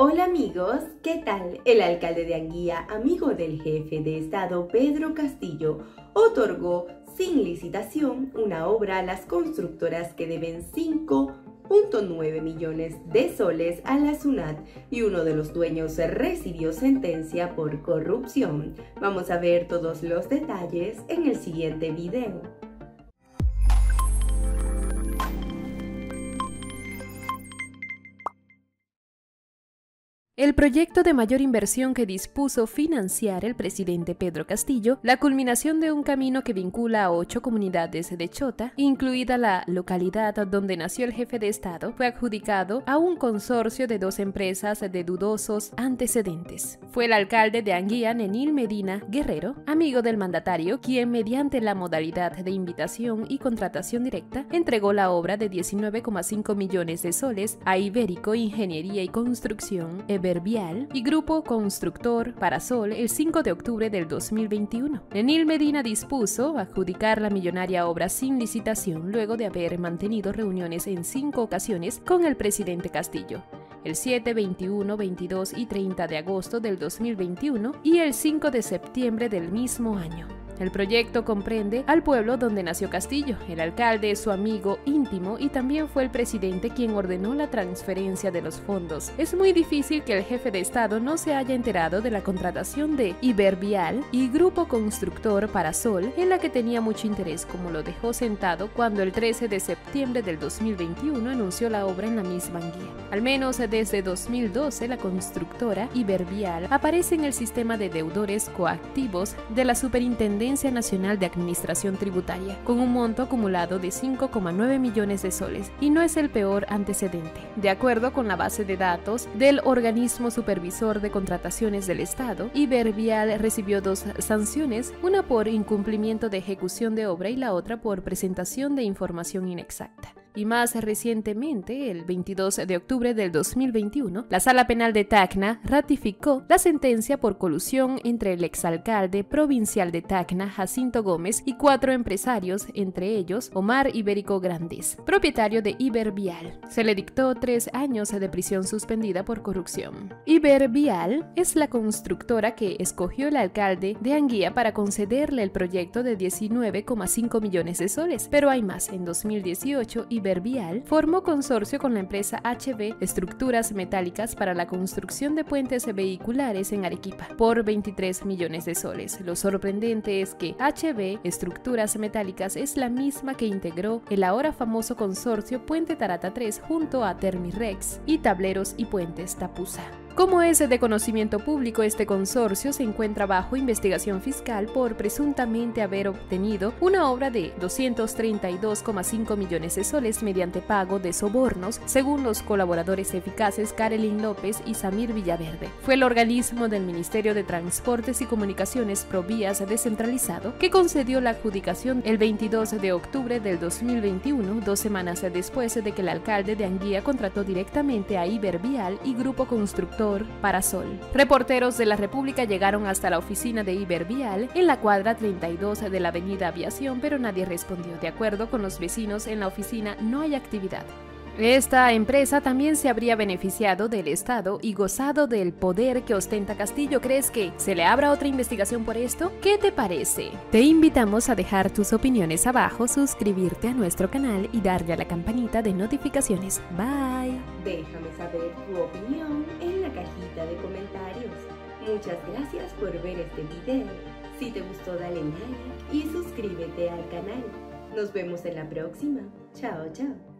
Hola amigos, ¿qué tal? El alcalde de Anguía, amigo del jefe de Estado Pedro Castillo, otorgó sin licitación una obra a las constructoras que deben 5.9 millones de soles a la SUNAT y uno de los dueños recibió sentencia por corrupción. Vamos a ver todos los detalles en el siguiente video. El proyecto de mayor inversión que dispuso financiar el presidente Pedro Castillo, la culminación de un camino que vincula a ocho comunidades de Chota, incluida la localidad donde nació el jefe de Estado, fue adjudicado a un consorcio de dos empresas de dudosos antecedentes. Fue el alcalde de Anguía, Nenil Medina Guerrero, amigo del mandatario, quien mediante la modalidad de invitación y contratación directa entregó la obra de 19,5 millones de soles a Ibérico Ingeniería y Construcción Y Grupo Constructor Parasol el 5 de octubre del 2021. Enil Medina dispuso adjudicar la millonaria obra sin licitación luego de haber mantenido reuniones en cinco ocasiones con el presidente Castillo el 7, 21, 22 y 30 de agosto del 2021 y el 5 de septiembre del mismo año. El proyecto comprende al pueblo donde nació Castillo. El alcalde es su amigo íntimo y también fue el presidente quien ordenó la transferencia de los fondos. Es muy difícil que el jefe de Estado no se haya enterado de la contratación de Ibervial y Grupo Constructor Parasol, en la que tenía mucho interés, como lo dejó sentado cuando el 13 de septiembre del 2021 anunció la obra en la misma guía. Al menos desde 2012, la constructora Ibervial aparece en el sistema de deudores coactivos de la Superintendencia Nacional de Administración Tributaria, con un monto acumulado de 5,9 millones de soles, y no es el peor antecedente. De acuerdo con la base de datos del organismo supervisor de contrataciones del Estado, Ibervial recibió dos sanciones, una por incumplimiento de ejecución de obra y la otra por presentación de información inexacta y más recientemente, el 22 de octubre del 2021, la Sala Penal de Tacna ratificó la sentencia por colusión entre el exalcalde provincial de Tacna, Jacinto Gómez, y cuatro empresarios, entre ellos Omar Ibérico Grandes, propietario de Ibervial. Se le dictó tres años de prisión suspendida por corrupción. Ibervial es la constructora que escogió el alcalde de Anguía para concederle el proyecto de 19,5 millones de soles, pero hay más. En 2018, Ibervial formó consorcio con la empresa HB Estructuras Metálicas para la construcción de puentes vehiculares en Arequipa por 23 millones de soles. Lo sorprendente es que HB Estructuras Metálicas es la misma que integró el ahora famoso consorcio Puente Tarata 3 junto a Termirex y Tableros y Puentes Tapusa. Como es de conocimiento público, este consorcio se encuentra bajo investigación fiscal por presuntamente haber obtenido una obra de 232,5 millones de soles mediante pago de sobornos, según los colaboradores eficaces Karelin López y Samir Villaverde. Fue el organismo del Ministerio de Transportes y Comunicaciones Provías descentralizado que concedió la adjudicación el 22 de octubre del 2021, dos semanas después de que el alcalde de Anguía contrató directamente a Ibervial y Grupo Constructor Parasol. Reporteros de la República llegaron hasta la oficina de Ibervial en la cuadra 32 de la avenida Aviación, pero nadie respondió. De acuerdo con los vecinos, en la oficina no hay actividad. Esta empresa también se habría beneficiado del Estado y gozado del poder que ostenta Castillo. ¿Crees que se le abra otra investigación por esto? ¿Qué te parece? Te invitamos a dejar tus opiniones abajo, suscribirte a nuestro canal y darle a la campanita de notificaciones. Bye. Déjame saber tu opinión en la cajita de comentarios. Muchas gracias por ver este video. Si te gustó dale like y suscríbete al canal. Nos vemos en la próxima. Chao, chao.